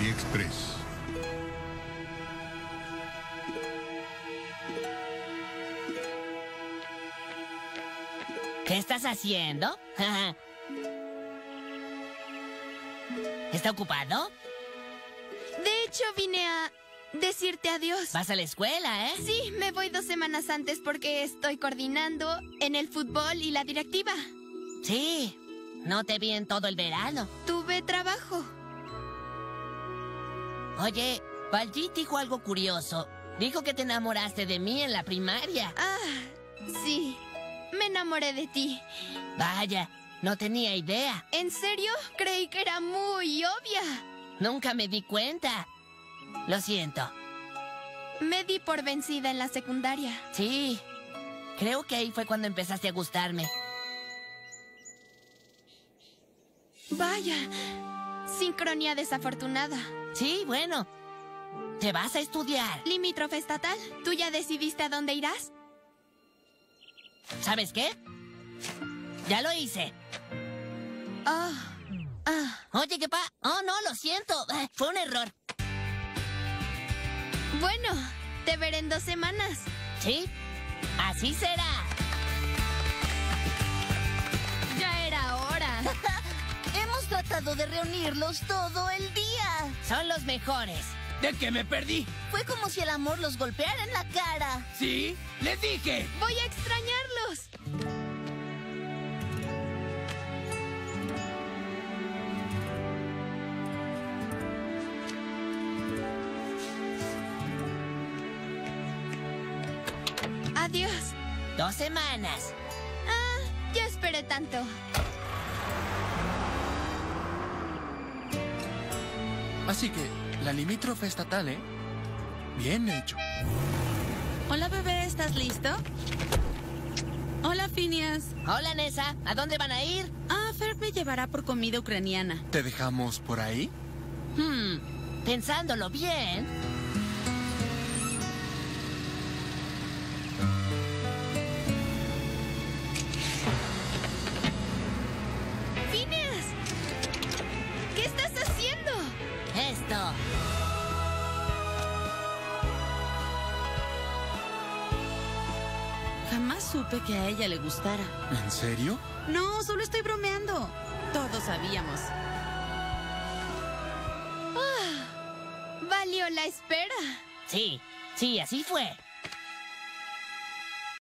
AliExpress. ¿Qué estás haciendo? ¿Está ocupado? De hecho, vine a decirte adiós. Vas a la escuela, ¿eh? Sí, me voy dos semanas antes porque estoy coordinando en el fútbol y la directiva. Sí, no te vi en todo el verano. Tuve trabajo. Oye, Baljeet dijo algo curioso. Dijo que te enamoraste de mí en la primaria. Ah, sí. Me enamoré de ti. Vaya, no tenía idea. ¿En serio? Creí que era muy obvia. Nunca me di cuenta. Lo siento. Me di por vencida en la secundaria. Sí. Creo que ahí fue cuando empezaste a gustarme. Vaya. Sincronía desafortunada. Sí, bueno. Te vas a estudiar. Limítrofe estatal. ¿Tú ya decidiste a dónde irás? ¿Sabes qué? Ya lo hice. Ah. Ah. Oye, ¿qué pa? Oh, no, lo siento. Eh, Fue un error. Bueno, te veré en dos semanas. ¿Sí? Así será. Tratado de reunirlos todo el día. Son los mejores. ¿De qué me perdí? Fue como si el amor los golpeara en la cara. ¿Sí? ¡Les dije! Voy a extrañarlos. Adiós. Dos semanas. Ah, ya esperé tanto. Así que, la limítrofe estatal, ¿eh? Bien hecho. Hola, bebé, ¿estás listo? Hola, Phineas. Hola, Nessa. ¿A dónde van a ir? Ah, Fer me llevará por comida ucraniana. ¿Te dejamos por ahí? Hmm, pensándolo bien. Jamás supe que a ella le gustara. ¿En serio? No, solo estoy bromeando. Todos sabíamos. Valió la espera. Sí, sí, así fue.